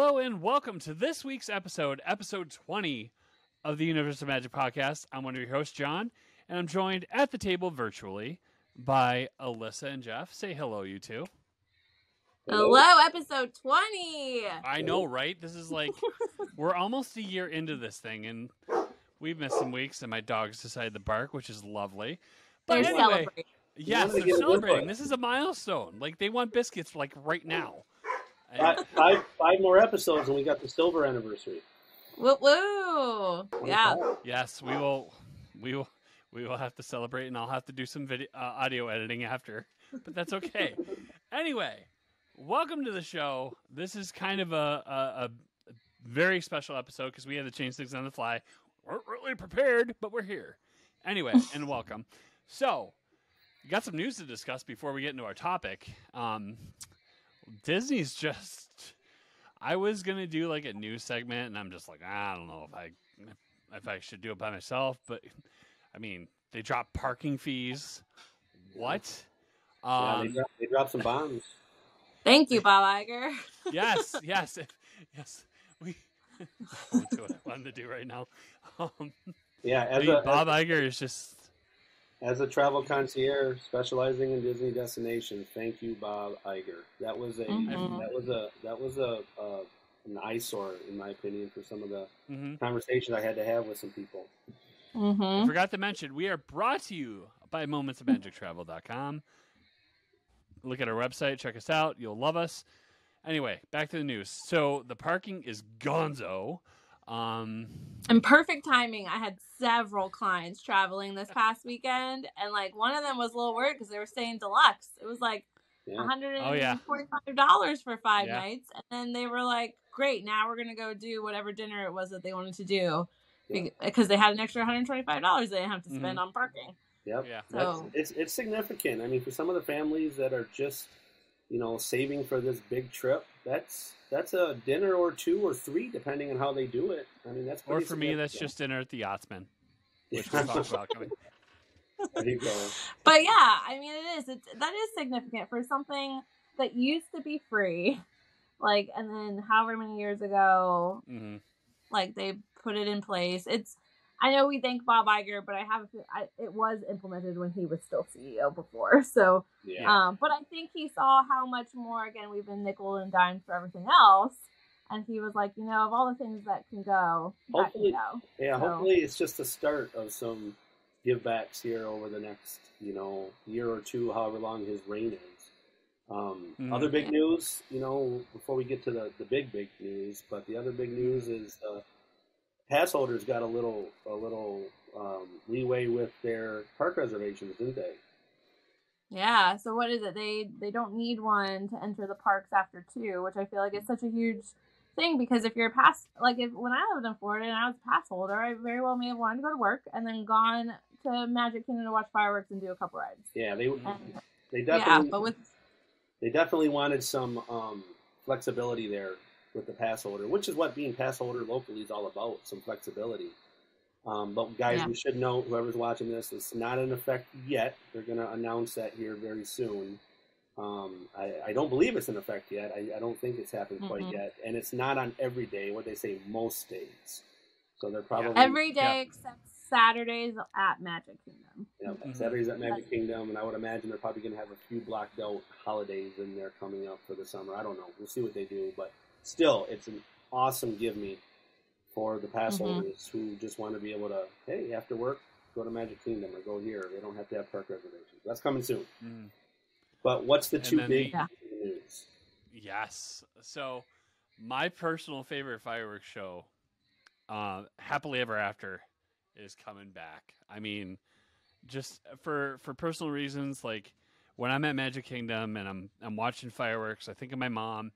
Hello and welcome to this week's episode, episode 20 of the Universe of Magic podcast. I'm one of your hosts, John, and I'm joined at the table virtually by Alyssa and Jeff. Say hello, you two. Hello, episode 20. I know, right? This is like, we're almost a year into this thing, and we've missed some weeks, and my dogs decided to bark, which is lovely. But They're anyway, celebrating. yes, they're get a good celebrating. This is a milestone. Like, they want biscuits, like, right now. And- Five, five, five more episodes, and we got the silver anniversary. Woo woo. Yeah. Yes, we will. We will. We will have to celebrate, and I'll have to do some video, uh, audio editing after, but that's okay. anyway, welcome to the show. This is kind of a a, a very special episode because we had to change things on the fly. weren't really prepared, but we're here anyway, and welcome. So, we got some news to discuss before we get into our topic. Um, Disney's just. I was gonna do like a news segment, and I'm just like, I don't know if I if I should do it by myself, but I mean, they dropped parking fees. What? yeah, Um, they, dropped, they dropped some bombs. Thank you, Bob Iger. yes, yes, yes. We. I won't do what I wanted to do right now. Um, Yeah, as a, Bob Iger is just. As a travel concierge specializing in Disney destinations, thank you, Bob Iger. That was a Mhm. that was a that was a, a an eyesore, in my opinion, for some of the mhm. conversations I had to have with some people. Mm-hmm. forgot to mention, we are brought to you by momentsofmagictravel.com. Look at our website, check us out. You'll love us. Anyway, back to the news. So the parking is gonzo. Um, And perfect timing. I had several clients traveling this past weekend, and like one of them was a little worried because they were staying deluxe. It was like Yeah, Oh, yeah. $145 for five Yeah. nights. And then they were like, great, now we're going to go do whatever dinner it was that they wanted to do because they had an extra $125 they didn't have to Mm-hmm. spend on parking. yep. Yeah. So- it's it's significant. I mean, for some of the families that are just you know saving for this big trip, that's that's a dinner or two or three, depending on how they do it. I mean, that's or for me, that's significant. just dinner at the Yachtsman, which we talked about coming. There you go. But yeah, I mean, it is. It's, that is significant for something that used to be free, like, and then however many years ago, hmm like they put it in place. It's. I know we thank Bob Iger, but I have I, it was implemented when he was still CEO before. So, Yeah. um, but I think he saw how much more. Again, we've been nickel and dime for everything else, and he was like, you know, of all the things that can go, that Hopefully- can go. Yeah, So- hopefully it's just the start of some give backs here over the next, you know, year or two, however long his reign is. Um, Mhm. Other big news, you know, before we get to the, the big big news, but the other big news is uh, pass holders got a little a little um, leeway with their park reservations, didn't they? Yeah. So what is it? They they don't need one to enter the parks after two, which I feel like is such a huge thing because if you're a pass like if when I lived in Florida and I was a pass holder, I very well may have wanted to go to work and then gone to Magic Kingdom to watch fireworks and do a couple rides. Yeah, they And, they yeah, definitely but with they definitely wanted some um, flexibility there with the pass holder, which is what being pass holder locally is all about, some flexibility. Um, but guys, Yeah. we should know whoever's watching this, it's not in effect yet. They're going to announce that here very soon. Um, I, I don't believe it's in effect yet. I, I don't think it's happened quite Mhm. yet, and it's not on every day. What they say, most days. So they're probably every day Yeah. except Saturdays at Magic Kingdom. Yeah, Mhm. Saturdays at Magic Kingdom, and I would imagine they're probably going to have a few blocked out holidays in there coming up for the summer. I don't know. We'll see what they do, but still, it's an awesome give me for the pass Mhm. holders who just want to be able to, hey, after work, go to Magic Kingdom or go here. They don't have to have park reservations. That's coming soon. Mhm. But what's the And two big the- news? Yes. So, my personal favorite fireworks show, uh, Happily Ever After, is coming back. I mean, just for for personal reasons, like when I'm at Magic Kingdom and I'm I'm watching fireworks, I think of my mom.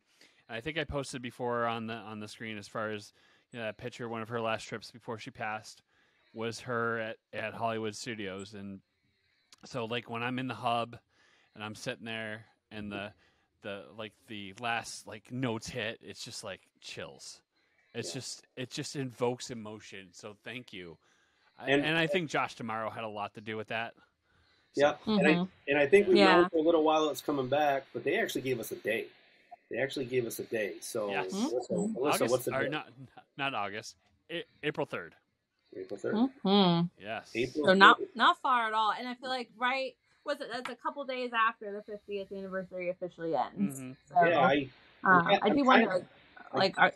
And I think I posted before on the on the screen as far as you know that picture. One of her last trips before she passed was her at at Hollywood Studios, and so like when I'm in the hub and I'm sitting there and the the like the last like notes hit, it's just like chills. It's Yeah. just it just invokes emotion. So thank you. I- And- and, I think Josh D'Amaro had a lot to do with that. So- Yeah, and, I, Mhm. and I think we've Yeah. known for a little while it's coming back, but they actually gave us a day. They actually gave us a day. So, Yes. Alyssa, Mhm. Alyssa, August, what's the or day? not not August. A- April third. April 3rd? hmm Yes. April So not 3rd. not far at all. And I feel like right was it that's a couple days after the 50th anniversary officially ends. Mhm. So Yeah, I, uh, I'm I do kind wonder of- like, like are,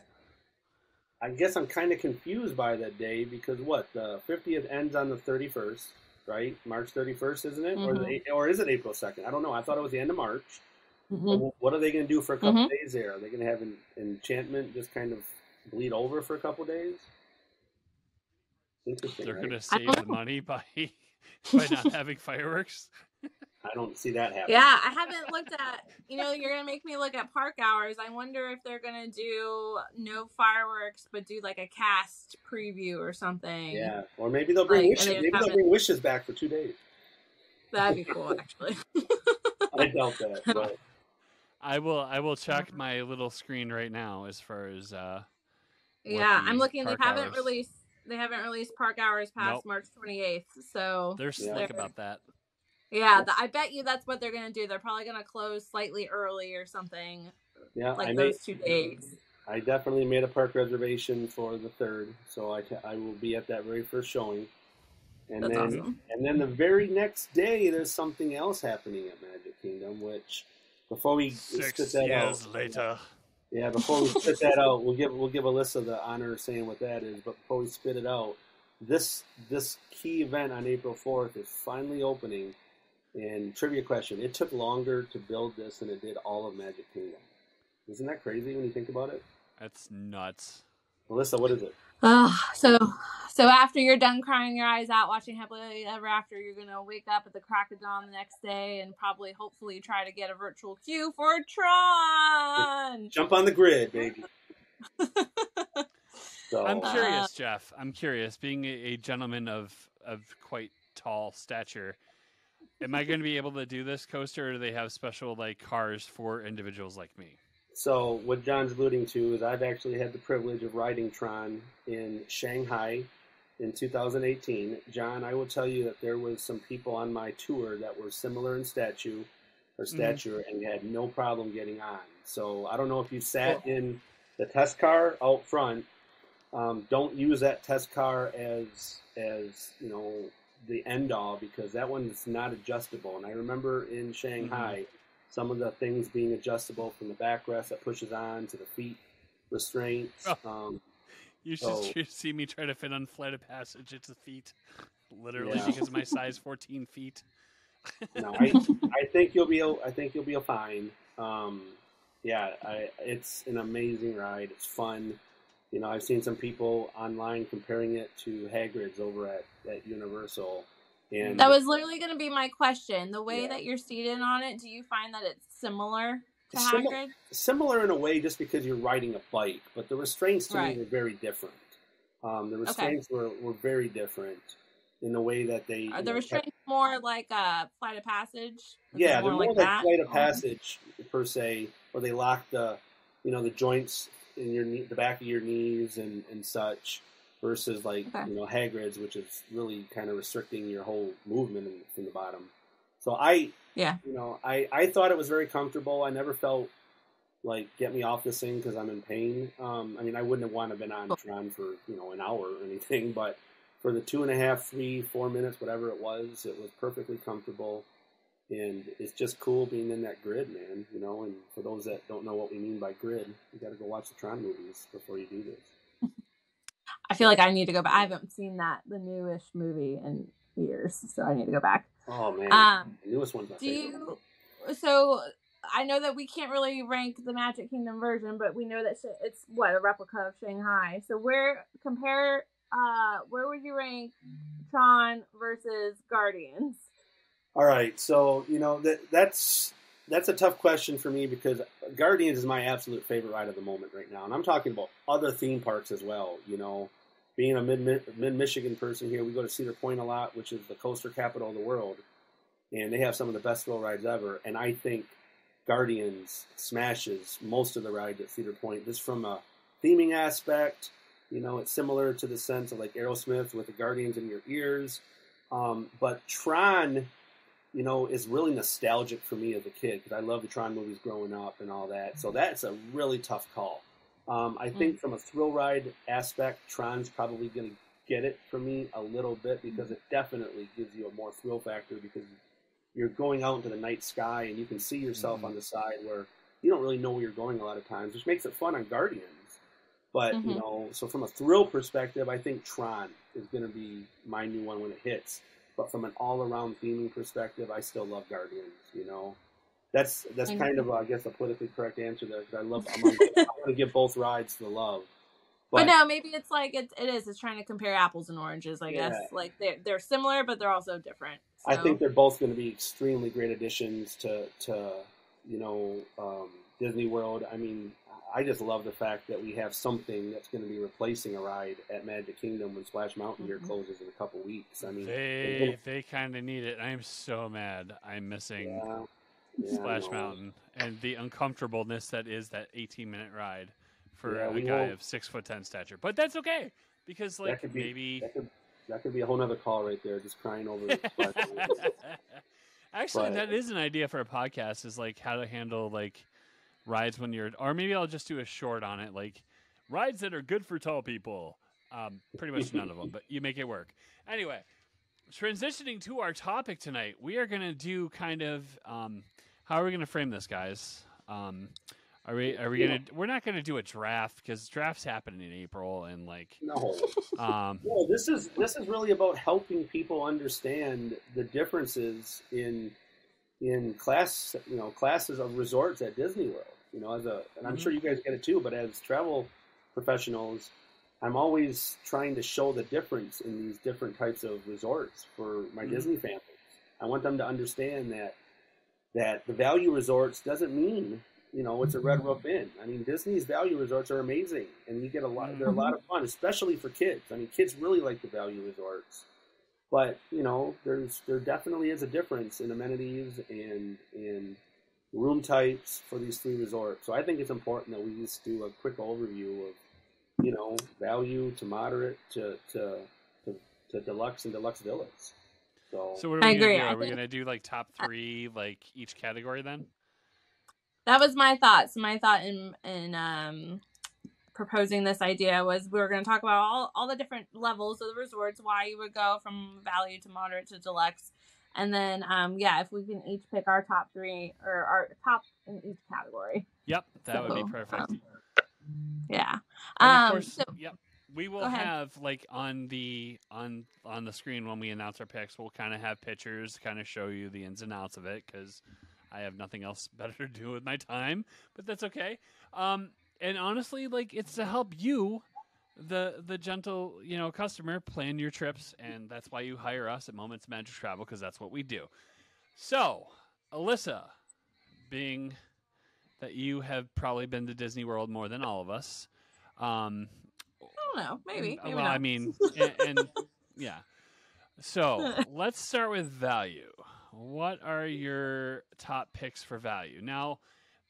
I guess I'm kind of confused by that day because what the 50th ends on the 31st, right? March 31st, isn't it? Or Mm-hmm. the, or is it April 2nd? I don't know. I thought it was the end of March. Mhm. What are they going to do for a couple Mhm. days there? Are they going to have an enchantment just kind of bleed over for a couple days? Interesting. They're right? gonna save the money by by not having fireworks. Mm-hmm. I don't see that happening. Yeah, I haven't looked at. You know, you're gonna make me look at park hours. I wonder if they're gonna do no fireworks, but do like a cast preview or something. Yeah, or maybe they'll bring Like, wishes. they Maybe they'll bring wishes back for two days. that'd be cool, actually. I doubt that. But I will I will check my little screen right now as far as uh yeah, I'm looking. They haven't hours- released. They haven't released park hours past Nope. March 28th. So they're Yeah. slick about that. yeah, the, I bet you that's what they're gonna do. They're probably gonna close slightly early or something yeah, like I made, those two days. I definitely made a park reservation for the third, so I, I will be at that very first showing. And That's then awesome. and then the very next day, there's something else happening at Magic Kingdom, which before we Six spit that years out, later. yeah, before we spit that out, we'll give we'll give Alyssa the honor of saying what that is. But before we spit it out, this this key event on April fourth is finally opening. And trivia question: It took longer to build this than it did all of Magic Kingdom. Isn't that crazy when you think about it? That's nuts. Alyssa, what is it? Ugh, so so after you're done crying your eyes out watching Happily Ever After, you're gonna wake up at the crack of dawn the next day and probably hopefully try to get a virtual queue for Tron. Jump on the grid, baby. So I'm Uh, curious, Jeff. I'm curious. Being a, a gentleman of of quite tall stature, am I going to be able to do this coaster, or do they have special like cars for individuals like me? So what John's alluding to is I've actually had the privilege of riding Tron in Shanghai in 2018. John, I will tell you that there was some people on my tour that were similar in statue or stature and had no problem getting on. So I don't know if you sat in the test car out front. Um, don't use that test car as as you know the end all because that one's not adjustable. And I remember in Shanghai some of the things being adjustable from the backrest that pushes on to the feet restraints. Oh. Um, You should So- see me try to fit on Flight of Passage. It's a feat, literally Yeah. because my size 14 feet. no, I, I think you'll be I think you'll be fine. Um, yeah, I, it's an amazing ride. It's fun. You know, I've seen some people online comparing it to Hagrid's over at, at Universal, and That was literally gonna be my question. The way Yeah. that you're seated on it, do you find that it's similar to Simi- Hagrid? similar in a way just because you're riding a bike, but the restraints to Right. me were very different. Um, the restraints were, were very different in the way that they. Are the know, restraints more like a flight of passage? Is Yeah, they're more like, that? flight of Oh. passage per se, where they lock the, you know, the joints in your knee, the back of your knees and and such, versus like Okay. you know Hagrid's, which is really kind of restricting your whole movement in, from the bottom. So I, Yeah. you know, I I thought it was very comfortable. I never felt like get me off this thing because I'm in pain. Um, I mean, I wouldn't have wanted to been on Tron for you know an hour or anything, but for the two and a half, three, four minutes, whatever it was, it was perfectly comfortable and it's just cool being in that grid, man. You know, and for those that don't know what we mean by grid, you got to go watch the Tron movies before you do this. I feel like I need to go back. I haven't seen that the newish movie in years, so I need to go back. Oh man, Um, the newest one's my Do favorite. you? So I know that we can't really rank the Magic Kingdom version, but we know that it's what a replica of Shanghai. So where compare? Uh, where would you rank Tron versus Guardians? All right, so you know that that's that's a tough question for me because Guardians is my absolute favorite ride of the moment right now, and I'm talking about other theme parks as well. You know, being a mid Michigan person here, we go to Cedar Point a lot, which is the coaster capital of the world, and they have some of the best thrill rides ever. And I think Guardians smashes most of the rides at Cedar Point, just from a theming aspect. You know, it's similar to the sense of like Aerosmith with the Guardians in your ears. Um, but Tron, you know, is really nostalgic for me as a kid because I love the Tron movies growing up and all that. So that's a really tough call. Um, I think from a thrill ride aspect, Tron's probably going to get it for me a little bit because it definitely gives you a more thrill factor because you're going out into the night sky and you can see yourself Mhm. on the side where you don't really know where you're going a lot of times, which makes it fun on Guardians. But you Mhm. know, so from a thrill perspective, I think Tron is going to be my new one when it hits. But from an all-around theming perspective, I still love Guardians. You know, that's that's kind of I guess a politically correct answer there because I love I'm gonna, I'm gonna give both rides the love. But, no, maybe it's like it, it is. It's trying to compare apples and oranges. I Yeah. guess like they're they're similar, but they're also different. I think they're both going to be extremely great additions to to you know um, Disney World. I mean, I just love the fact that we have something that's going to be replacing a ride at Magic Kingdom when Splash Mountain here Mhm. closes in a couple weeks. I mean, They they kind of need it. I am so mad. I'm missing yeah, yeah, Splash. Mountain and the uncomfortableness that is that 18 minute ride for Yeah, a guy won't- of six foot ten stature. But that's okay because like could be- maybe. That could that could be a whole nother call right there, just crying over. Actually, But- that is an idea for a podcast. Is like how to handle like rides when you're, or maybe I'll just do a short on it, like rides that are good for tall people. Um, pretty much none of them, but you make it work. Anyway, transitioning to our topic tonight, we are going to do kind of um, how are we going to frame this, guys? Um, are we are we gonna? We're not gonna do a draft because drafts happen in April and like No, um, no, this is this is really about helping people understand the differences in in class, you know, classes of resorts at Disney World. You know, as a, and I'm Mhm. sure you guys get it too, but as travel professionals, I'm always trying to show the difference in these different types of resorts for my Mhm. Disney families. I want them to understand that that the value resorts doesn't mean you know it's a red mm-hmm. roof inn. I mean, Disney's value resorts are amazing, and you get a lot. They're a lot mm-hmm. of fun, especially for kids. I mean, kids really like the value resorts. But you know, there's there definitely is a difference in amenities and in room types for these three resorts. So I think it's important that we just do a quick overview of you know value to moderate to to to, to deluxe and deluxe villas. So, so what are I we gonna agree. do? I Are we gonna do like top three, like each category then? that was my thoughts. My thought in in um proposing this idea was we were going to talk about all all the different levels of the resorts, why you would go from value to moderate to deluxe, and then um yeah, if we can each pick our top three or our top in each category. Yep, that would be perfect. um, Yeah. Of Um. course, so yep. We will have like on the on on the screen when we announce our picks, we'll kind of have pictures, kind of show you the ins and outs of it because I have nothing else better to do with my time. But that's okay. Um, and honestly, like it's to help you, the the gentle you know customer, plan your trips, and that's why you hire us at Moments Magic Travel because that's what we do. So, Alyssa, being that you have probably been to Disney World more than all of us. Um, don't know. Maybe. uh, maybe well, not. I mean, and, and yeah. So let's start with value. What are your top picks for value? Now,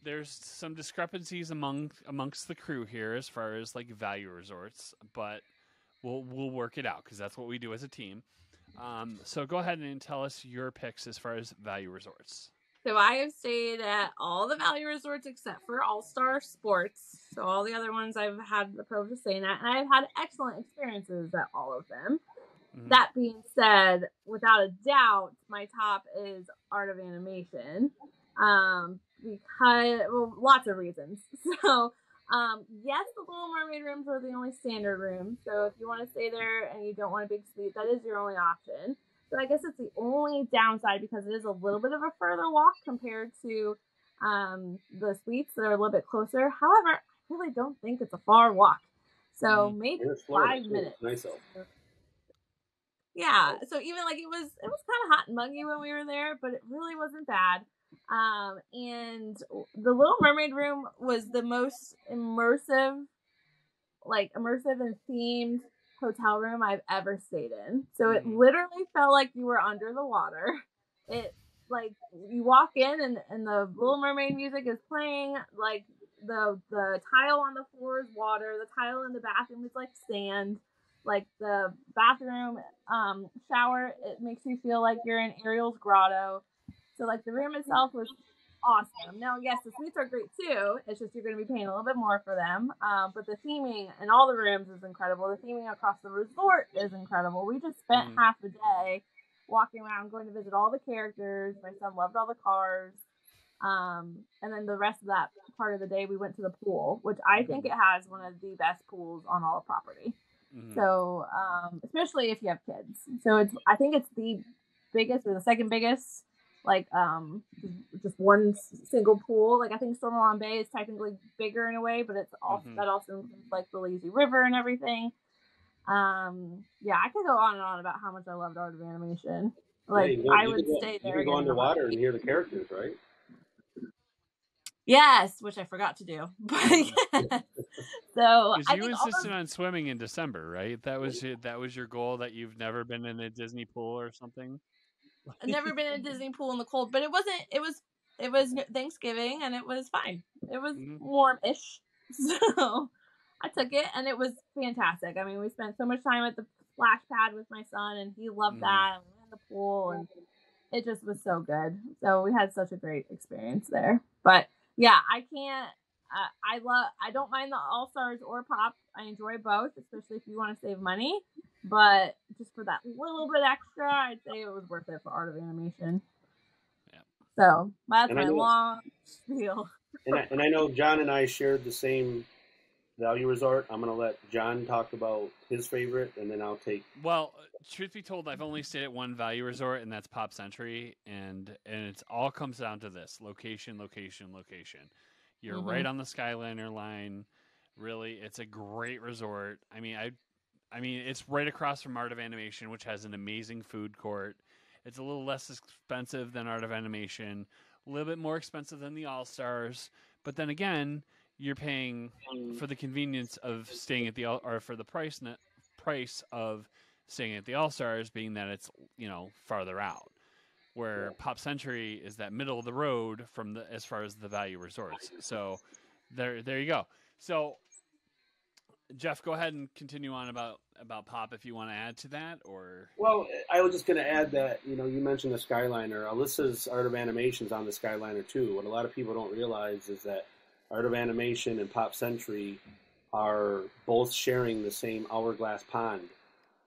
there's some discrepancies among amongst the crew here as far as like value resorts, but we'll we'll work it out because that's what we do as a team. Um, so go ahead and tell us your picks as far as value resorts. So I have stayed at all the value resorts except for All Star Sports. So all the other ones I've had the privilege of staying at, and I've had excellent experiences at all of them. Mhm. That being said, without a doubt, my top is Art of Animation, um, because well, lots of reasons. So. Um, yes, the Little Mermaid rooms are the only standard rooms. So if you want to stay there and you don't want a big suite, that is your only option. So I guess it's the only downside because it is a little bit of a further walk compared to um, the suites that are a little bit closer. However, I really don't think it's a far walk. So Mhm. maybe five minutes. Nice. Yeah. So even like it was it was kind of hot and muggy when we were there, but it really wasn't bad. Um, and the Little Mermaid room was the most immersive, like immersive and themed hotel room I've ever stayed in. So it Mhm. literally felt like you were under the water. It like you walk in and, and the Little Mermaid music is playing, like the the tile on the floor is water, the tile in the bathroom is like sand. Like the bathroom um shower, it makes you feel like you're in Ariel's grotto. So like the room itself was awesome. Now, yes, the suites are great too. It's just you're going to be paying a little bit more for them. Um, but the theming in all the rooms is incredible. The theming across the resort is incredible. We just spent Mhm. half a day walking around, going to visit all the characters. My son loved all the cars. Um, and then the rest of that part of the day, we went to the pool, which I think it has one of the best pools on all of property. Mhm. So, um, especially if you have kids. So it's, I think it's the biggest or the second biggest, like, um, just one single pool. Like, I think Stormalong Bay is technically bigger in a way, but it's also, Mhm. that also includes like the lazy river and everything. Um, yeah, I could go on and on about how much I loved Art of Animation. Like, Yeah, you can- I would can go- stay You there. can go again in a underwater and hear the characters, right? Yes, which I forgot to do. But. So Because I you insisted those, on swimming in December, right? That was your, that was your goal. That you've never been in a Disney pool or something. I've never been in a Disney pool in the cold, but it wasn't. It was. It was Thanksgiving, and it was fine. It was Mhm. warm-ish, so I took it, and it was fantastic. I mean, we spent so much time at the splash pad with my son, and he loved Mhm. that. And we were in the pool, and it just was so good. So we had such a great experience there. But yeah, I can't. Uh, I love. I don't mind the All Stars or Pop. I enjoy both, especially if you want to save money. But just for that little bit extra, I'd say it was worth it for Art of Animation. Yeah. So that's And my know- long spiel. And I, and I know John and I shared the same value resort. I'm going to let John talk about his favorite, and then I'll take. Well, truth be told, I've only stayed at one value resort, and that's Pop Century, and and it all comes down to this: location, location, location. You're Mhm. right on the Skyliner line. Really, it's a great resort. I mean, I, I mean, it's right across from Art of Animation, which has an amazing food court. It's a little less expensive than Art of Animation, a little bit more expensive than the All Stars, but then again, you're paying mm. for the convenience of staying at the All- or for the price net price of staying at the All Stars, being that it's you know farther out. Where Pop Century is that middle of the road from the as far as the value resorts. So there there you go. So Jeff, go ahead and continue on about about Pop if you want to add to that or Well, I was just going to add that you know you mentioned the Skyliner. Alyssa's Art of Animation is on the Skyliner too. What a lot of people don't realize is that Art of Animation and Pop Century are both sharing the same hourglass pond,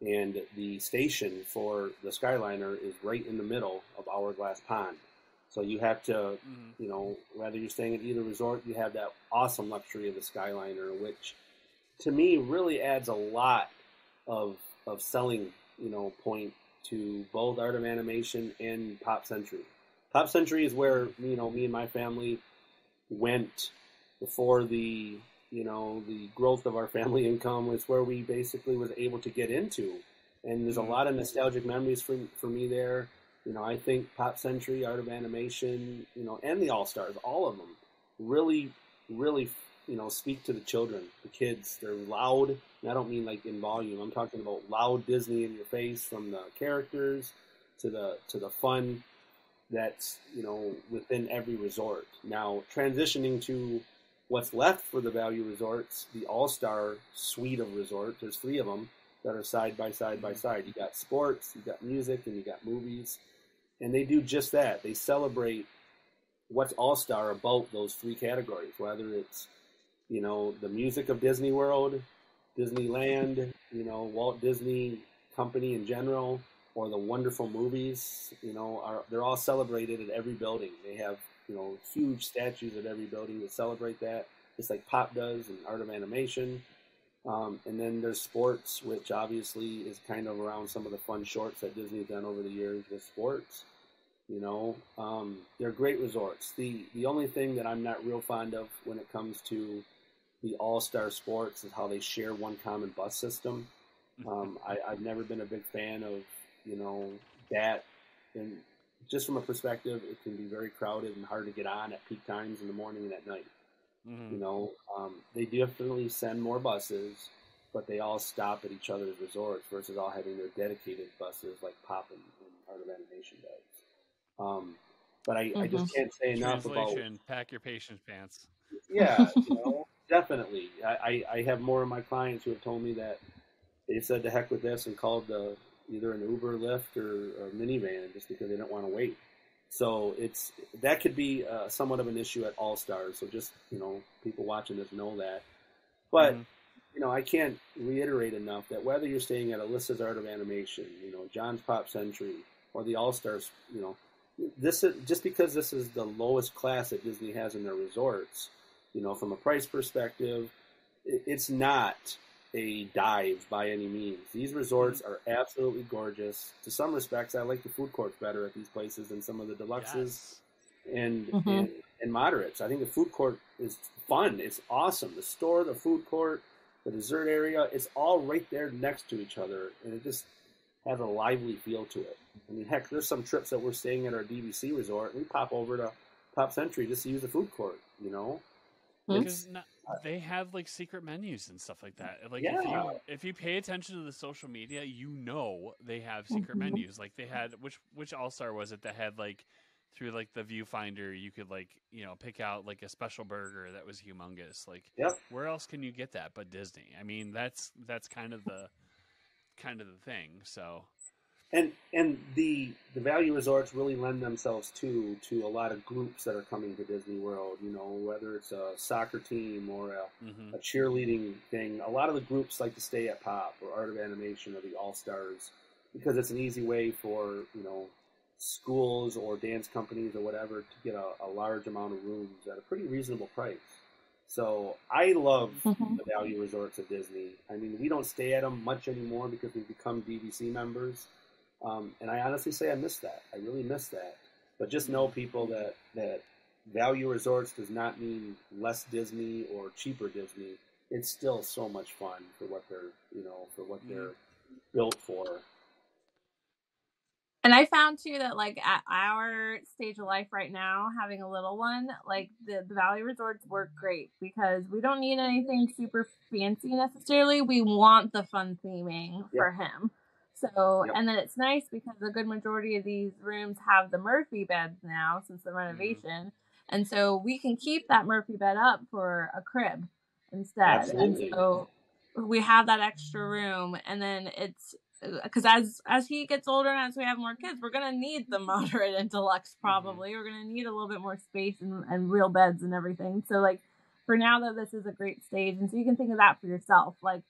and the station for the Skyliner is right in the middle of Hourglass Pond. So you have to Mhm. you know, whether you're staying at either resort, you have that awesome luxury of the Skyliner, which to me really adds a lot of of selling, you know, point to both Art of Animation and Pop Century. Pop Century is where you know me and my family went before the you know the growth of our family income. was where we basically was able to get into, and there's a Mhm. lot of nostalgic memories for for me there. You know, I think Pop Century, Art of Animation, you know, and the All Stars, all of them, really, really, you know, speak to the children, the kids. They're loud, and I don't mean like in volume. I'm talking about loud Disney in your face, from the characters to the to the fun that's you know within every resort. Now transitioning to what's left for the value resorts, the All Star suite of resorts. There's three of them that are side by side by mm-hmm. side. You got sports, you got music, and you got movies, and they do just that. They celebrate what's All Star about those three categories, whether it's you know the music of Disney World, Disneyland, you know Walt Disney Company in general, or the wonderful movies. You know, are they're all celebrated at every building. They have you know huge statues at every building that celebrate that, just like Pop does and Art of Animation. Um, and then there's sports, which obviously is kind of around some of the fun shorts that Disney's done over the years with sports. You know, um, they're great resorts. The the only thing that I'm not real fond of when it comes to the All Star Sports is how they share one common bus system. Um, I, I've never been a big fan of you know that, and just from a perspective, it can be very crowded and hard to get on at peak times in the morning and at night. Mhm. You know, um, they definitely send more buses, but they all stop at each other's resorts versus all having their dedicated buses like Pop and, and Art of Animation does. Um, but I, I just can't say enough about Translation: Pack your patience pants. yeah, you know, definitely. I, I, have more of my clients who have told me that they said to heck with this and called the either an Uber, Lyft, or, or minivan just because they don't want to wait. So it's that could be uh, somewhat of an issue at All Stars. So just you know, people watching this know that. But Mhm. you know, I can't reiterate enough that whether you're staying at Alyssa's Art of Animation, you know, John's Pop Century, or the All Stars, you know, this is just because this is the lowest class that Disney has in their resorts. You know, from a price perspective, it's not a dive by any means. These resorts are absolutely gorgeous. To some respects, I like the food courts better at these places than some of the deluxes Yes. and, Mhm. and and moderates. I think the food court is fun. It's awesome. The store, the food court, the dessert area, it's all right there next to each other, and it just has a lively feel to it. I mean, heck, there's some trips that we're staying at our DVC resort, and we pop over to Pop Century just to use the food court. You know? Because no- they have like secret menus and stuff like that. Like if you if you pay attention to the social media, you know they have secret Mhm. menus. Like they had which which All Star was it that had like through like the viewfinder you could like you know pick out like a special burger that was humongous. Like Yep. where else can you get that but Disney? I mean that's that's kind of the kind of the thing. So and and the the value resorts really lend themselves to to a lot of groups that are coming to Disney World. You know, whether it's a soccer team or a mhm. a cheerleading thing. A lot of the groups like to stay at Pop or Art of Animation or the All Stars because it's an easy way for you know schools or dance companies or whatever to get a, a large amount of rooms at a pretty reasonable price. So I love Mhm. the value resorts of Disney. I mean, we don't stay at them much anymore because we've become DVC members, um, and I honestly say I miss that. I really miss that. But just know people that that value resorts does not mean less Disney or cheaper Disney. It's still so much fun for what they're you know for what they're built for. And I found too that like at our stage of life right now, having a little one, like the, the value resorts work great because we don't need anything super fancy necessarily. We want the fun theming for him. So Yep. and then it's nice because a good majority of these rooms have the Murphy beds now since the mm-hmm. renovation. And so we can keep that Murphy bed up for a crib instead. Absolutely. And so we have that extra room and then it's uh, because as as he gets older and as we have more kids we're gonna need the moderate and deluxe mm-hmm. probably we're gonna need a little bit more space and, and real beds and everything so like for now though this is a great stage and so you can think of that for yourself like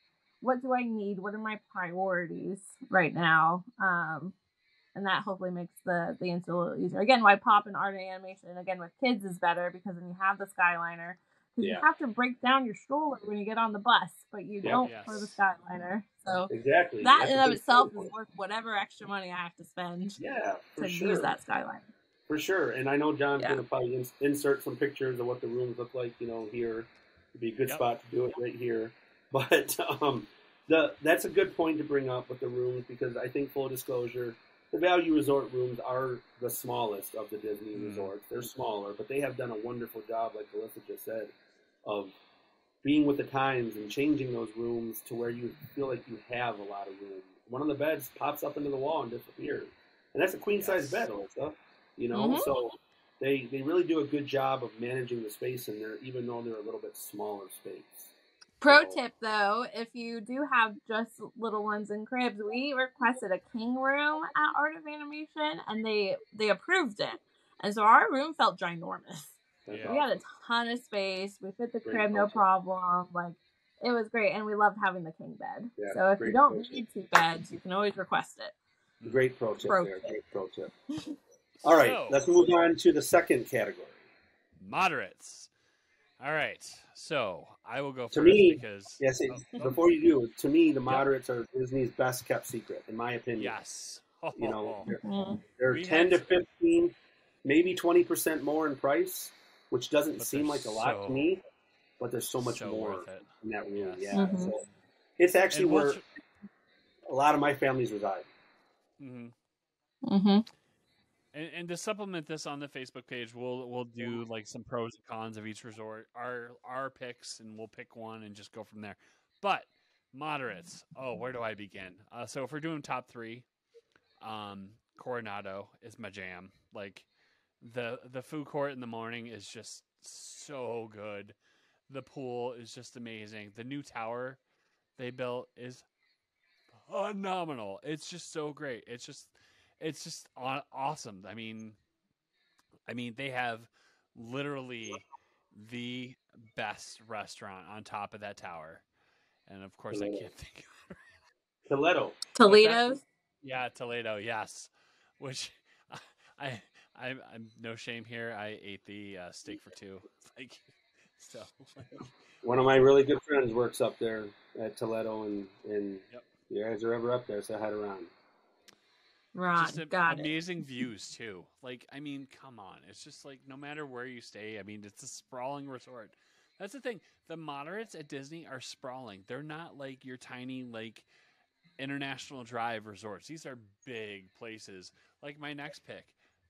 what do i need what are my priorities right now um and that hopefully makes the the answer a little easier again why pop and art and animation again with kids is better because then you have the skyliner because Yeah. you have to break down your stroller when you get on the bus but you Yeah. don't Yes. for the skyliner so Exactly. that That's in of itself point. is worth whatever extra money I have to spend Yeah, for to sure. use that skyline. For sure, and I know John's Yeah. going to probably ins- insert some pictures of what the rooms look like. You know, here would be a good Yep. spot to do it right here. But um, the that's a good point to bring up with the rooms because I think full disclosure, the value resort rooms are the smallest of the Disney Mm. resorts. They're smaller, but they have done a wonderful job, like Alyssa just said, of being with the times and changing those rooms to where you feel like you have a lot of room. One of the beds pops up into the wall and disappears, and that's a queen size Yes. bed, Alyssa. You know, Mhm. so they they really do a good job of managing the space in there, even though they're a little bit smaller space. Pro tip though, if you do have just little ones in cribs, we requested a king room at Art of Animation and they they approved it. And so our room felt ginormous. Yeah. We had a ton of space. We fit the Great crib no problem. Like it was great and we loved having the king bed. Yeah, so if you don't pro need two beds, you can always request it. Great pro tip Pro there. tip. Great pro tip. All right, So- let's move on to the second category. moderates. All right. So I will go To first me- because Yes, it, Oh, oh, before you do, to me, the moderates are Disney's best kept secret, in my opinion. yes. You know, they're, Mm. they're ten to fifteen, maybe twenty percent more in price, which doesn't But seem like a lot so- to me, but there's so much so more in that room. Yes. Yeah, Mhm. so it's actually And where a lot of my families reside. Mm-hmm. Mm-hmm. And, and to supplement this on the Facebook page, we'll we'll do like some pros and cons of each resort, our our picks, and we'll pick one and just go from there. But moderates, oh, where do I begin? Uh, so if we're doing top three, um, Coronado is my jam. Like the the food court in the morning is just so good. The pool is just amazing. The new tower they built is phenomenal. It's just so great. It's just it's just awesome. I mean, I mean, they have literally the best restaurant on top of that tower, and of course, I can't think. of it. Toledo. Toledo's. Yeah, Toledo. Yes, which I I I'm no shame here. I ate the uh, steak for two. Like so. One of my really good friends works up there at Toledo, and and Yep. you guys are ever up there, so head around. Ron, just a- got it. amazing views too. Like, I mean, come on. It's just like no matter where you stay, I mean, it's a sprawling resort. That's the thing. The moderates at Disney are sprawling. They're not like your tiny like international drive resorts. These are big places. Like my next pick,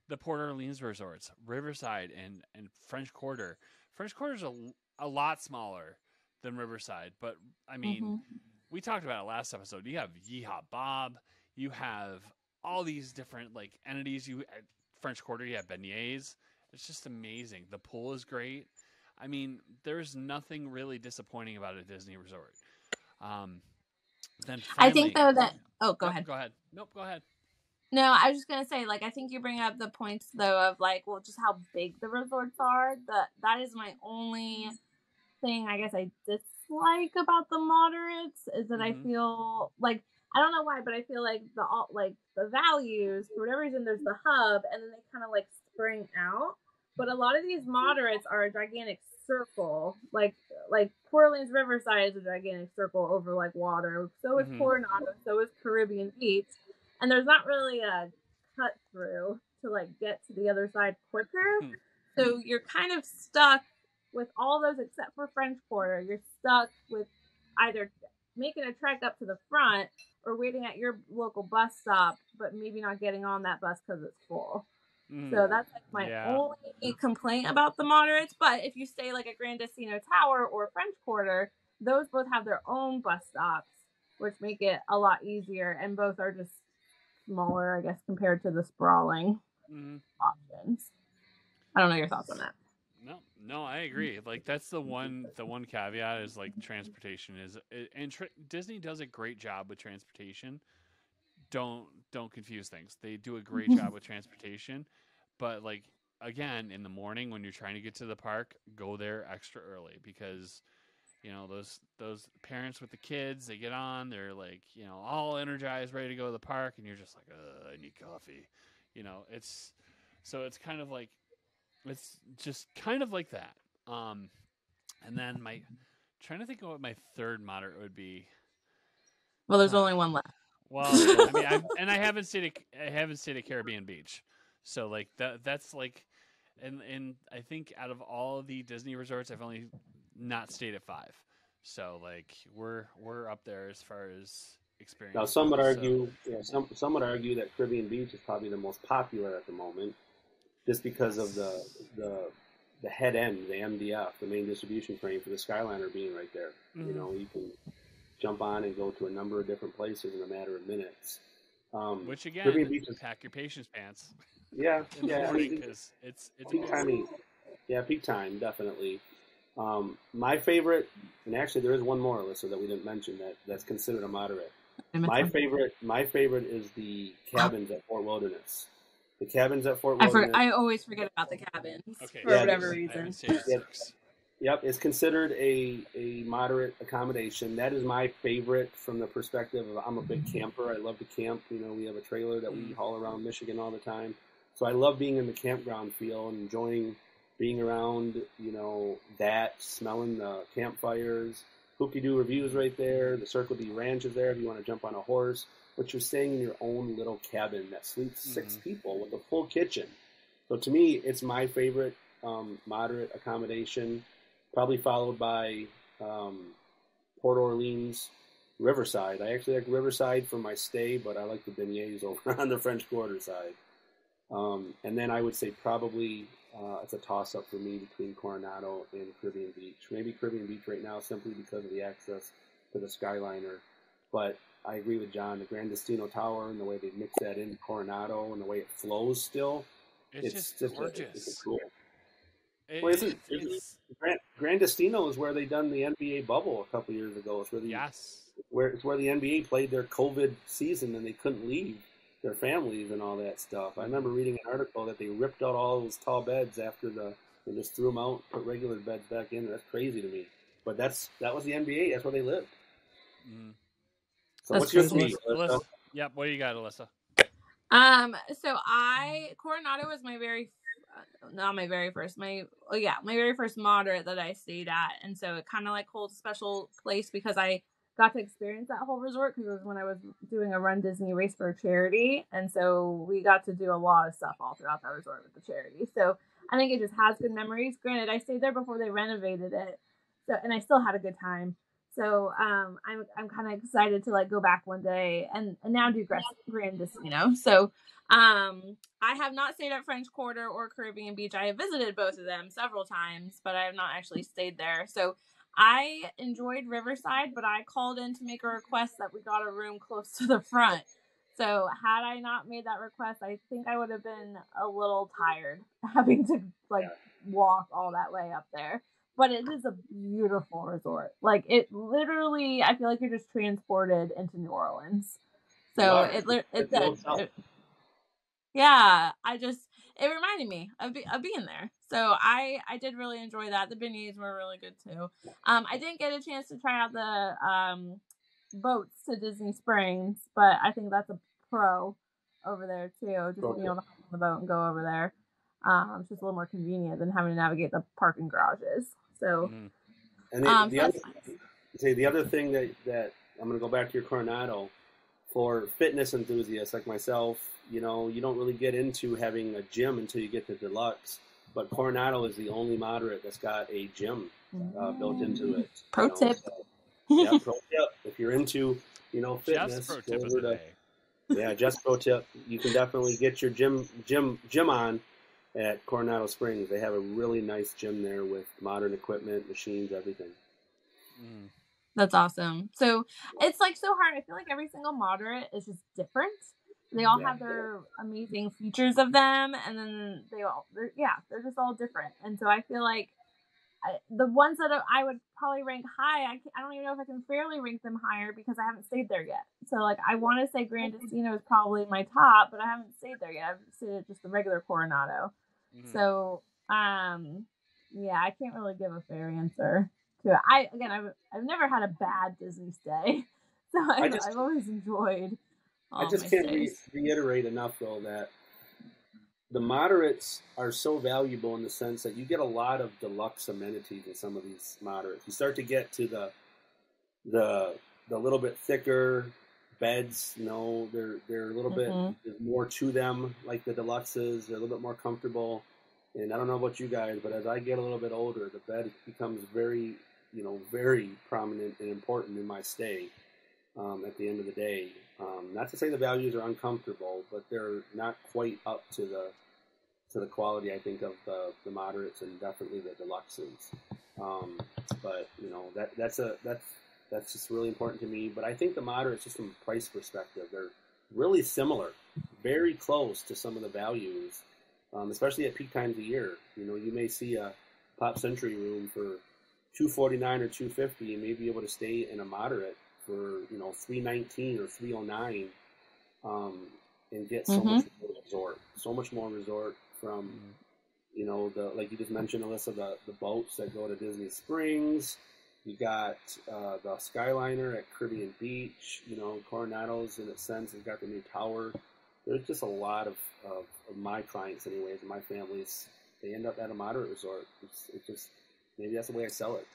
the Port Orleans resorts, Riverside and and French Quarter. French Quarter's a a lot smaller than Riverside, but I mean, Mhm. we talked about it last episode. You have Yeehaw Bob. You have all these different like entities. You at French Quarter. You have beignets. It's just amazing. The pool is great. I mean, there's nothing really disappointing about a Disney resort. Um, then I think though that. Oh, go Nope, ahead. Go ahead. Nope. Go ahead. No, I was just gonna say, like, I think you bring up the points though of like, well, just how big the resorts are. That that is my only thing I guess I dislike about the moderates is that Mhm. I feel like I don't know why, but I feel like the all like the values for whatever reason there's the hub and then they kind of like spring out. But a lot of these moderates are a gigantic circle, like like Port Orleans Riverside is a gigantic circle over like water. So is Mhm. Coronado. So is Caribbean Beach, and there's not really a cut through to like get to the other side quicker. Hmm. So you're kind of stuck with all those except for French Quarter. You're stuck with either making a trek up to the front or waiting at your local bus stop, but maybe not getting on that bus because it's full. Mm. So that's like my Yeah. only complaint about the moderates. But if you stay like at Gran Destino Tower or French Quarter, those both have their own bus stops, which make it a lot easier, and both are just smaller, I guess, compared to the sprawling Mhm. options. I don't know your thoughts on that. No, I agree. Like that's the one. The one caveat is like transportation is, and tra- Disney does a great job with transportation. Don't don't confuse things. They do a great job with transportation, but like again in the morning when you're trying to get to the park, go there extra early because you know those those parents with the kids they get on they're like you know all energized ready to go to the park and you're just like i need coffee you know it's so it's kind of like it's just kind of like that. Um and then my trying to think of what my third moderate would be. Well, there's Huh. only one left. well i mean I, and i haven't stayed at, i haven't stayed at caribbean beach. So like that that's like and and i think out of all the disney resorts i've only not stayed at five. So like we're we're up there as far as experience Now, some would goes, so- argue, yeah, some some would argue that Caribbean Beach is probably the most popular at the moment, just because of the the the head end, the MDF, the main distribution frame for the Skyliner being right there. You Mhm. know, you can jump on and go to a number of different places in a matter of minutes. Um, which again Caribbean Beach is pack your patience pants yeah, in the yeah. I morning mean, because it's it's peak time, amazing. yeah, peak time definitely. Um, my favorite, and actually there is one more, Alyssa, that we didn't mention that that's considered a moderate. My favorite, my favorite is the cabins at Fort Wilderness. The cabins at Fort I, for, I always forget about the cabins Okay. for Yeah, whatever reason. haven't stayed at Yeah. Yep, it's considered a, a moderate accommodation. That is my favorite from the perspective of I'm a big camper. I love to camp. You know, we have a trailer that we Mm. haul around Michigan all the time. So I love being in the campground feel and enjoying being around, you know, that, smelling the campfires. Hoop-Dee-Doo Reviews right there. The Circle D Ranch is there if you want to jump on a horse. But you're staying in your own little cabin that sleeps 6 Mhm. people with a full kitchen. So to me, it's my favorite um, moderate accommodation probably followed by um, Port Orleans, Riverside. I actually like Riverside for my stay, but I like the beignets over on the French Quarter side. Um, and then I would say probably uh, it's a toss up for me between Coronado and Caribbean Beach. Maybe Caribbean Beach right now simply because of the access to the Skyliner. But I agree with John. The Gran Destino Tower and the way they mix that in Coronado and the way it flows still, It's, it's, just gorgeous. it's a cool. It- Well, isn't- it- it's- Grand, Gran Destino is where they done the NBA bubble a couple years ago. It's where the yes. where it's where the NBA played their COVID season and they couldn't leave. their families and all that stuff. I remember reading an article that they ripped out all those tall beds after the and just threw them out, put regular beds back in. That's crazy to me. But that's that was the NBA. That's where they lived. Mm. So That's what's your crazy. Alyssa, Alyssa? yep. What do you got, Alyssa? Um, so I Coronado was my very uh, not my very first my oh yeah my very first moderate that I stayed at, and so it kind of like holds a special place because I got to experience that whole resort because it was when I was doing a Run Disney race for a charity, and so we got to do a lot of stuff all throughout that resort with the charity. So I think it just has good memories. Granted, I stayed there before they renovated it, so and I still had a good time. So um, I'm I'm kind of excited to like go back one day and, and now do Grand, Gran Destino. So um, I have not stayed at French Quarter or Caribbean Beach. I have visited both of them several times, but I have not actually stayed there. So I enjoyed Riverside, but I called in to make a request that we got a room close to the front. So had I not made that request, I think I would have been a little tired having to like walk all that way up there. But it is a beautiful resort. Like it literally, I feel like you're just transported into New Orleans. So it, it, It's it, yeah, I just it reminded me of, be, of being there. So I I did really enjoy that. The beignets were really good too. Um, I didn't get a chance to try out the um boats to Disney Springs, but I think that's a pro over there too. Just being able to hop on the boat and go over there. Um, it's just a little more convenient than having to navigate the parking garages. So Mm. And the, um, the so other nice. say the other thing that that I'm going to go back to your Coronado for fitness enthusiasts like myself. You know, you don't really get into having a gym until you get the deluxe. But Coronado is the only moderate that's got a gym uh, built into it. Pro you know, tip. so- yeah, pro tip. If you're into, you know, fitness, Just pro tip of over the to- day. yeah, just pro tip. You can definitely get your gym gym gym on at Coronado Springs. They have a really nice gym there with modern equipment, machines, everything. Mm. That's awesome. So it's like so hard. I feel like every single moderate is just different. They all Yeah. have their amazing features of them, and then they all, they're, yeah, they're just all different. And so I feel like I, the ones that I would probably rank high, I, can, I don't even know if I can fairly rank them higher because I haven't stayed there yet. So like I want to say Gran Destino is probably my top, but I haven't stayed there yet. I've stayed at just the regular Coronado. Mm. So, um, yeah, I can't really give a fair answer to it. I again, I've I've never had a bad Disney stay, so I've, just- I've always enjoyed. All I just can't re- reiterate enough though that the moderates are so valuable in the sense that you get a lot of deluxe amenities in some of these moderates. You start to get to the the the little bit thicker beds, you know, they're they're a little Mhm. bit there's more to them, like the deluxes. They're a little bit more comfortable. And I don't know about you guys, but as I get a little bit older, the bed becomes very, you know, very prominent and important in my stay. Um, at the end of the day, um, not to say the values are uncomfortable, but they're not quite up to the to the quality I think of the, the moderates and definitely the deluxes. Um, but you know that that's a that's that's just really important to me. But I think the moderates, just from a price perspective, they're really similar, very close to some of the values, um, especially at peak times of year. You know, you may see a Pop Century room for two forty nine or two fifty, and may be able to stay in a moderate for you know three nineteen or three oh nine, um, and get so Mhm. much more resort, so much more resort from Mm. you know the like you just mentioned, Alyssa, the the boats that go to Disney Springs. You got uh, the Skyliner at Caribbean Beach. You know, Coronado's in a sense has got the new tower. There's just a lot of, of, of my clients, anyways, my families. They end up at a moderate resort. It's, it just maybe that's the way I sell it.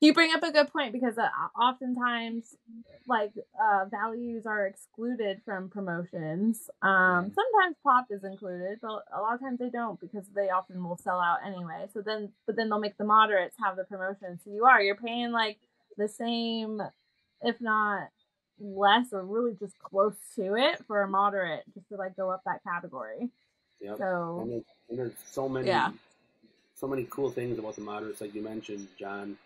You bring up a good point because uh, oftentimes, like uh, values are excluded from promotions. Um, sometimes pop is included, but a lot of times they don't because they often will sell out anyway. So then, but then they'll make the moderates have the promotion. So you are you're paying like the same, if not less, or really just close to it for a moderate, just to like go up that category. Yep. So And, there, and there's so many, Yeah. so many cool things about the moderates, like you mentioned, John.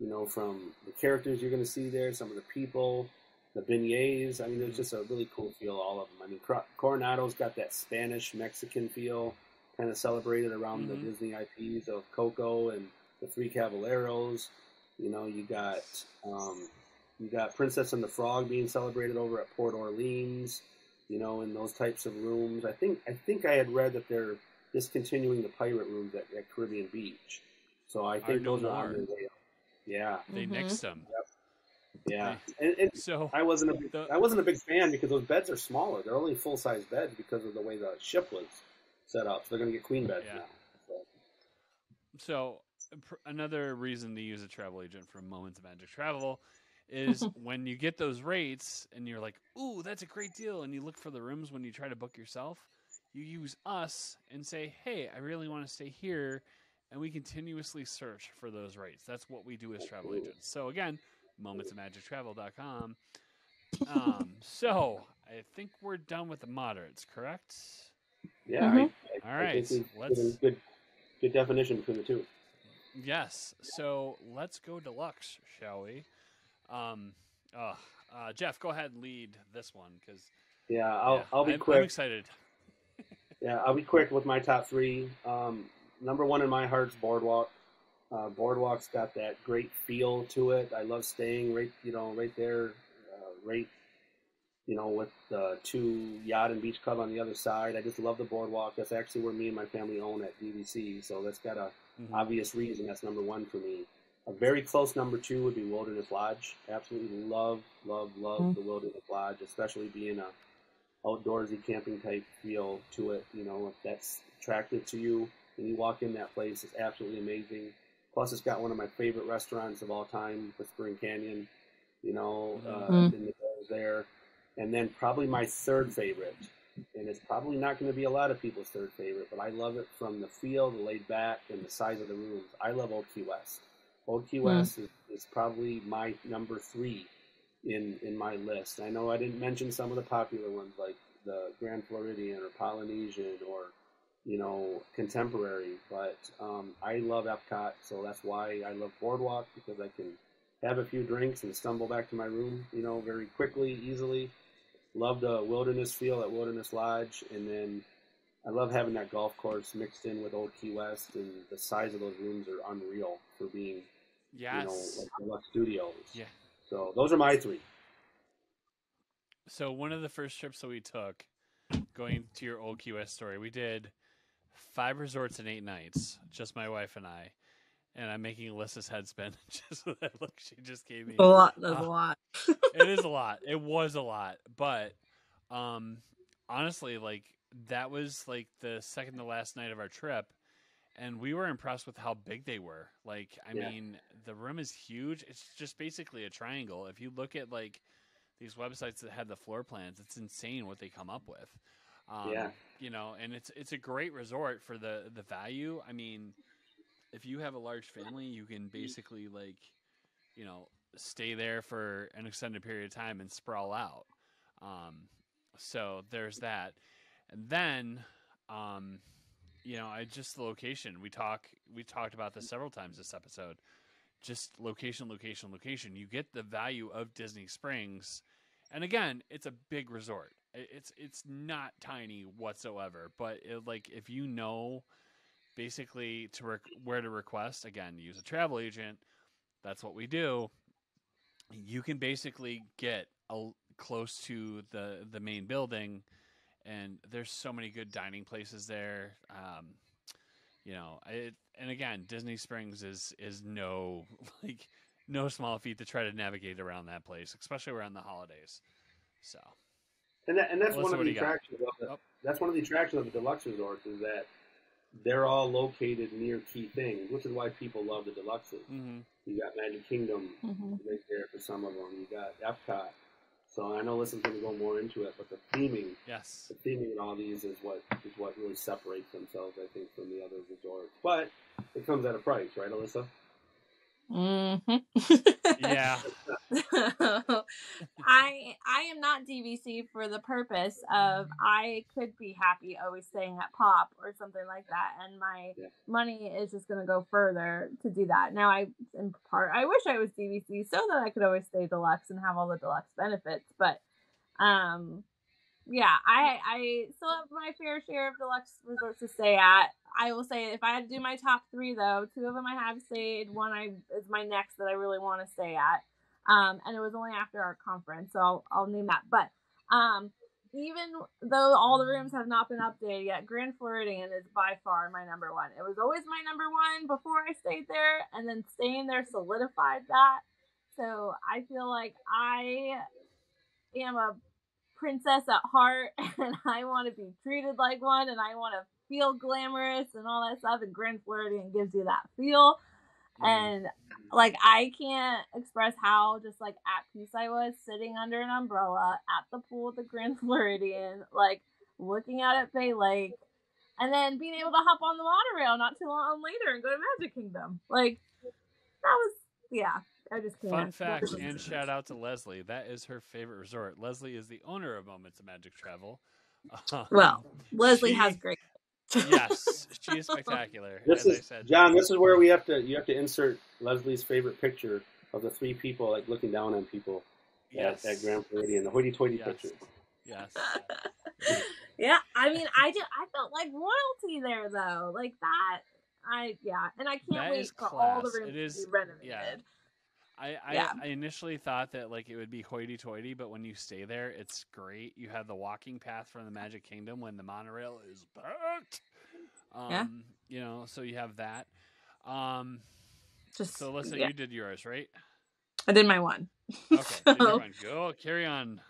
You know, from the characters you're going to see there, some of the people, the beignets. I mean, there's just a really cool feel, all of them. I mean, Coronado's got that Spanish Mexican feel, kind of celebrated around Mhm. the Disney IPs of Coco and the Three Caballeros. You know, you got um, you got Princess and the Frog being celebrated over at Port Orleans. you know, in those types of rooms. I think I think I had read that they're discontinuing the pirate rooms at, at Caribbean Beach. So I think those are on their way. Yeah, They Mhm. nixed them. yeah. And, and So I wasn't a big, The- I wasn't a big fan because those beds are smaller. They're only full size beds because of the way the ship was set up. So they're going to get queen beds Yeah. now. So, So, pr- another reason to use a travel agent for Moments of Magic Travel is when you get those rates and you're like, "Ooh, that's a great deal," and you look for the rooms when you try to book yourself, you use us and say, "Hey, I really want to stay here," and we continuously search for those rates. That's what we do as travel agents. So again, momentsofmagictravel.com. Um, so I think we're done with the moderates, correct? yeah. Mhm. I, I, All I right, think we've let's- good, good definition between the two. Yes. So let's go deluxe, shall we? Um, uh, uh, Jeff, go ahead and lead this one because Yeah, I'll, I'll be I'm, quick. I'm excited. Yeah, I'll be quick with my top three. Um, number one in my heart's Boardwalk. Uh, Boardwalk's got that great feel to it. I love staying right, you know, right there, uh, right, you know, with the two yacht and beach club on the other side. I just love the Boardwalk. That's actually where me and my family own at DVC, so that's got a Mhm. obvious reason. That's number one for me. A very close number two would be Wilderness Lodge. Absolutely love, love, love Mm. the Wilderness Lodge, especially being a outdoorsy camping type feel to it. You know, if that's attractive to you, when you walk in that place, it's absolutely amazing. Plus, it's got one of my favorite restaurants of all time, Whispering Canyon. You know, uh, Mhm. in the there, and then probably my third favorite, and it's probably not going to be a lot of people's third favorite, but I love it from the feel, the laid back, and the size of the rooms. I love Old Key West. Old Key Hmm. West is, is probably my number three in in my list. I know I didn't mention some of the popular ones like the Grand Floridian or Polynesian or you know Contemporary, but um, I love Epcot, so that's why I love Boardwalk because I can have a few drinks and stumble back to my room, you know, very quickly, easily. Love the wilderness feel at Wilderness Lodge, and then I love having that golf course mixed in with Old Key West, and the size of those rooms are unreal for being, Yes. you know, like deluxe studios. Yeah. So those are my three. So one of the first trips that we took, going to your old Key West story, we did five resorts and eight nights, just my wife and I. And I'm making Alyssa's head spin just with that look she just gave me. A lot. That's Uh, a lot. it is a lot. It was a lot, but um, honestly, like that was like the second to last night of our trip, and we were impressed with how big they were. Like, I Yeah. mean, the room is huge. It's just basically a triangle. If you look at like these websites that have the floor plans, it's insane what they come up with. Um, Yeah. you know, and it's it's a great resort for the the value. I mean, if you have a large family, you can basically like, you know, stay there for an extended period of time and sprawl out. Um, so there's that, and then, um, you know, I just the location. We talk we talked about this several times this episode. Just location, location, location. You get the value of Disney Springs, and again, it's a big resort. It's it's not tiny whatsoever, but it, like if you know basically to rec- where to request again use a travel agent. That's what we do. You can basically get a, close to the the main building and there's so many good dining places there. Um, you know it, and again disney springs is is no like no small feat to try to navigate around that place especially around the holidays. So And, that, and that's Melissa, one of the do got? attractions of the, Oh. that's one of the attractions of the deluxe resorts is that they're all located near key things, which is why people love the deluxes. mhm. You got Magic Kingdom hmm right there for some of them. You got Epcot. So I know this is going to go more into it, but the theming, yes the theming in all these is what is what really separates themselves, I think, from the other resorts. But it comes at a price, right, Alyssa? Hmm yeah I I am not DVC for the purpose of I could be happy always staying at Pop or something like that, and my Yeah. money is just going to go further to do that. Now I in part I wish I was DVC so that I could always stay deluxe and have all the deluxe benefits, but um yeah, I I still have my fair share of deluxe resorts to stay at. I will say if I had to do my top three though, two of them I have stayed. One I is my next that I really want to stay at, um, and it was only after our conference, so I'll I'll name that. But um, even though all the rooms have not been updated yet, Grand Floridian is by far my number one. It was always my number one before I stayed there, and then staying there solidified that. So I feel like I am a princess at heart, and I want to be treated like one, and I want to feel glamorous and all that stuff. And Grand Floridian gives you that feel. Mm. And like I can't express how just like at peace I was sitting under an umbrella at the pool at the Grand Floridian, like looking out at Bay Lake, and then being able to hop on the monorail not too long later and go to Magic Kingdom. Like that was yeah. I just can't. Fun fact and shout out to Leslie. That is her favorite resort. Leslie is the owner of Moments of Magic Travel. Um, Well, Leslie she- has great. yes, she is spectacular. This as I is said, John. This is where we have to you have to insert Leslie's favorite picture of the three people like looking down on people yes, at, at Grand Floridian, the hoity-toity Yes. picture. yes. yeah, I mean, I just I felt like royalty there though, like that. I yeah, and I can't That wait is for all the class. rooms It is- to be renovated. yeah. I, I, Yeah. I initially thought that like it would be hoity-toity, but when you stay there, it's great. You have the walking path from the Magic Kingdom when the monorail is back. Um, Yeah. You know, so you have that. Um, Just so Alyssa, yeah. you did yours, right? I did my one. Okay, So- one. go carry on.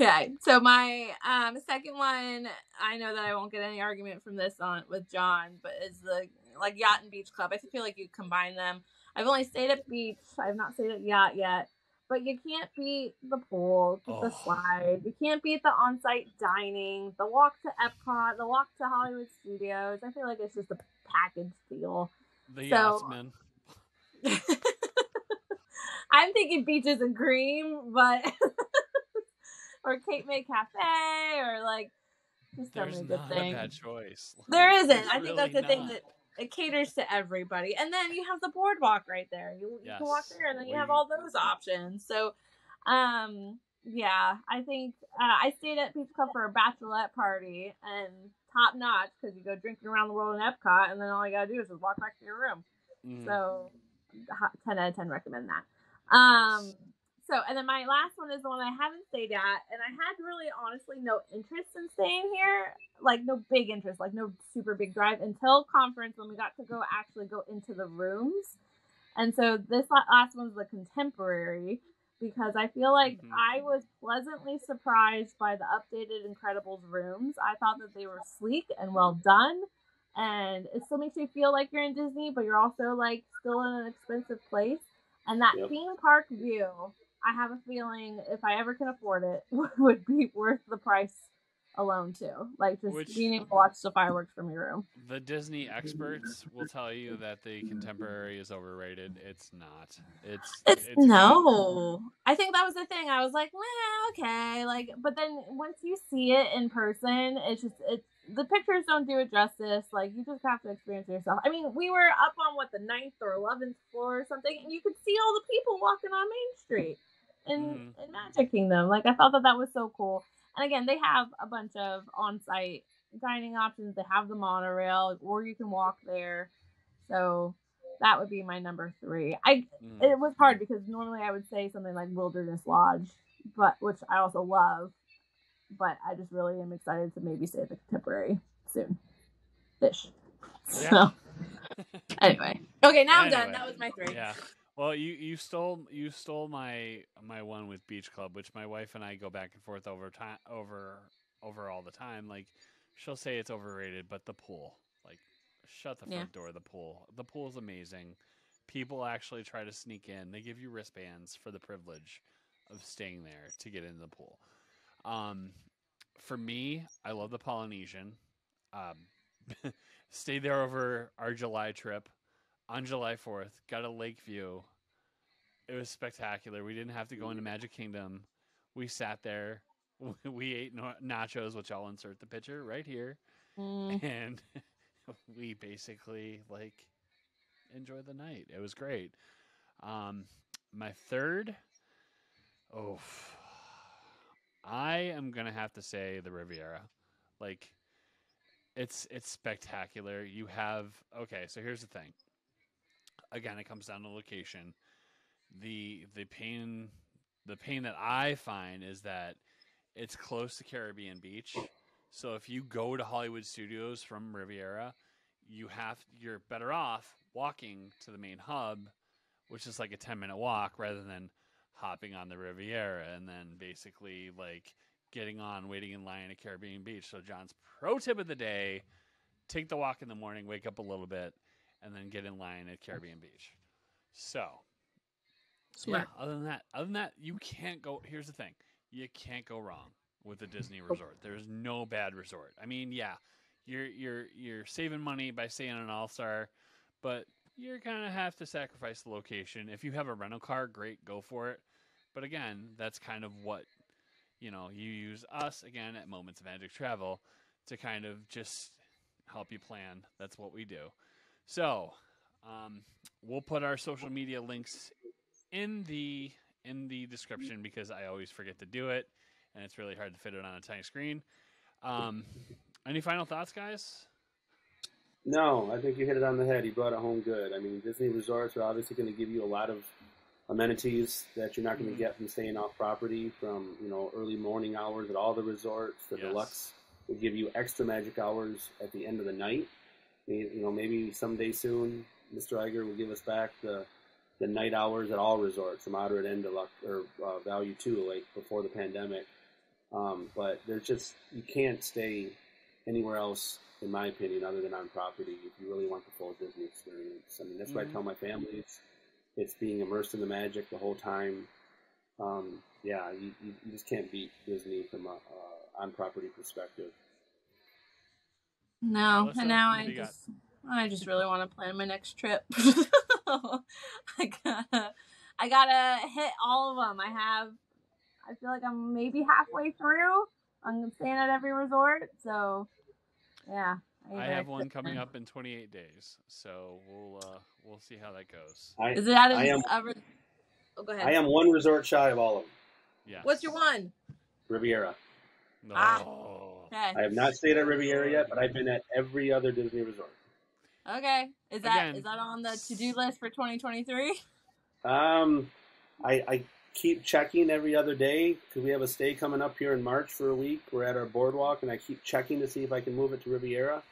Okay, so my um second one, I know that I won't get any argument from this on with John, but is the like yacht and beach club. I feel like you combine them. I've only stayed at beach. I've not stayed at yacht yet, but you can't beat the pool, the Oh. slide. You can't beat the on-site dining, the walk to Epcot, the walk to Hollywood Studios. I feel like it's just a package deal. The So- Yachtsman. I'm thinking beaches and cream, but or Cape May Cafe, or like just so There's many good not a things. bad choice. There isn't. there's I think that's the really thing that it caters to everybody. And then you have the boardwalk right there. You, you can walk there, and then you have all those options. So, um, yeah, I think uh, I stayed at Beach Club for a bachelorette party, and top notch because you go drinking around the world in Epcot, and then all you gotta do is just walk back to your room. Mhm. So, ten out of ten recommend that. Um, so and then my last one is the one I haven't stayed at, and I had really honestly no interest in staying here, like no big interest, like no super big drive until conference when we got to go actually go into the rooms. And so this la- last one's the contemporary because I feel like Mhm. I was pleasantly surprised by the updated Incredibles rooms. I thought that they were sleek and well done and it still makes you feel like you're in Disney, but you're also like still in an expensive place. And that Yep. theme park view, I have a feeling if I ever can afford it, would be worth the price alone too. Like just Which- being able to watch the fireworks from your room. The Disney experts will tell you that the contemporary is overrated. It's not. It's It's, good. no. I think that was the thing. I was like, well, okay, like, but then once you see it in person, it's just it's the pictures don't do it justice. Like you just have to experience it yourself. I mean, we were up on what the ninth or eleventh floor or something, and you could see all the people walking on Main Street in Mhm. in Magic Kingdom. Like I thought that that was so cool. And again, they have a bunch of on-site dining options. They have the monorail, or you can walk there. So that would be my number three. I Mm. it was hard because normally I would say something like Wilderness Lodge, but which I also love. But I just really am excited to maybe stay at the Contemporary soon. Fish. Yeah. So anyway, okay, now I'm done. That was my three. Yeah. Well, you you stole you stole my my one with Beach Club, which my wife and I go back and forth over time over over all the time. Like she'll say it's overrated, but the pool, like, shut the Yeah. front door. of The pool, the pool is amazing. People actually try to sneak in. They give you wristbands for the privilege of staying there to get into the pool. Um, for me, I love the Polynesian. Um, stayed there over our July trip on July 4th, got a lake view. It was spectacular. We didn't have to go into Magic Kingdom. We sat there. We ate nachos, which I'll insert the picture right here. Mm, And we basically like enjoyed the night. It was great. Um, my third, oh, I am gonna have to say the Riviera. Like, it's it's spectacular. You have okay. So here's the thing. Again, it comes down to location. The the pain the pain that I find is that it's close to Caribbean Beach. So if you go to Hollywood Studios from Riviera, you have you're better off walking to the main hub, which is like a 10 minute walk rather than hopping on the Riviera and then basically like getting on waiting in line at Caribbean Beach. So John's pro tip of the day, take the walk in the morning, wake up a little bit and then get in line at Caribbean Beach. So, Smart. yeah, other than that, other than that, you can't go. Here's the thing: you can't go wrong with a Disney oh. resort. There's no bad resort. I mean, yeah, you're you're you're saving money by staying in an All Star, but you're gonna have to sacrifice the location. If you have a rental car, great, go for it. But again, that's kind of what you know. You use us again at Moments of Magic Travel to kind of just help you plan. That's what we do. So, um, we'll put our social media links in the in the description because I always forget to do it, and it's really hard to fit it on a tiny screen. Um, any final thoughts, guys? No, I think you hit it on the head. You brought it home good. I mean, Disney resorts are obviously going to give you a lot of amenities that you're not going to Mhm. get from staying off property. From you know early morning hours at all the resorts, the Yes. deluxe will give you extra magic hours at the end of the night. You know, maybe someday soon, Mr. Iger will give us back the the night hours at all resorts, the moderate and luck or uh, value too, like before the pandemic. Um, but there's just you can't stay anywhere else, in my opinion, other than on property if you really want the full Disney experience. I mean, that's what Mhm. I tell my family. It's it's being immersed in the magic the whole time. Um, yeah, you, you, you just can't beat Disney from a uh, on property perspective. No, Melissa, and now I do you got? just I just really want to plan my next trip. I gotta I gotta hit all of them. I have I feel like I'm maybe halfway through. I'm staying at every resort, so yeah. need I have one coming up in 28 days, so we'll uh, we'll see how that goes. I, Is it out of I am- a re- Oh, go ahead. I am one resort shy of all of them. Yeah. What's your one? Riviera. No. Ah. Okay. I have not stayed at Riviera yet, but I've been at every other Disney resort. Okay. Is that is Again, that on the to do list for 2023? Um, I, I keep checking every other day because we have a stay coming up here in March for a week. We're at our boardwalk, and I keep checking to see if I can move it to Riviera.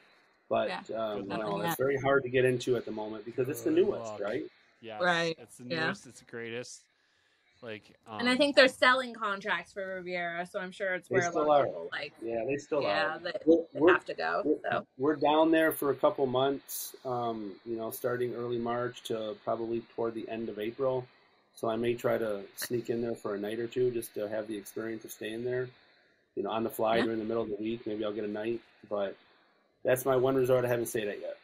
But Yeah. um, Good you luck. know, Nothing it's very hard to get into at the moment because it's the newest, luck. right? Yeah, Right. It's the Yeah. newest. It's the greatest. Like, um, and I think they're selling contracts for Riviera, so I'm sure it's where a still lot are. of people like Yeah, they still yeah, are. they, We're, they have to go. we're- So we're down there for a couple months, um, you know, starting early March to probably toward the end of April. So I may try to sneak in there for a night or two just to have the experience of staying there. You know, on the fly Yeah. during the middle of the week. Maybe I'll get a night, but that's my one resort I haven't stayed at yet.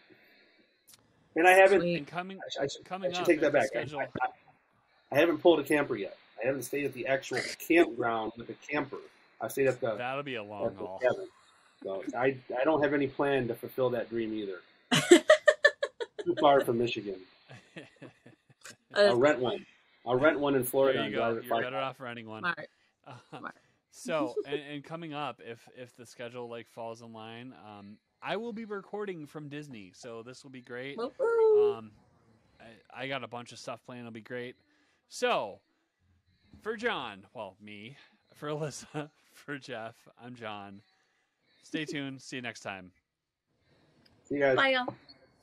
And I haven't. Sweet. and coming I, I should, coming I should up, take that if the back. I, Schedule, I, I haven't pulled a camper yet. I haven't stayed at the actual campground with a camper. I stayed at the, that'll be a long haul. cabin. So I, I don't have any plan to fulfill that dream either. Too far from Michigan. Uh, I'll rent one. I'll rent one in Florida there you go. You're five better off renting one. smart. Uh, Smart. so, and, and coming up, if if the schedule like falls in line, um, I will be recording from Disney, so this will be great. Um, I, I got a bunch of stuff planned. It'll be great. So, for John, well, me, for Alyssa, for Jeff, I'm John. Stay tuned. See you next time. See you guys. Bye, y'all.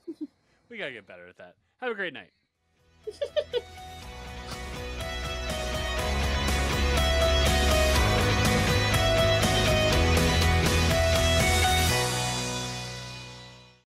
We gotta get better at that. Have a great night.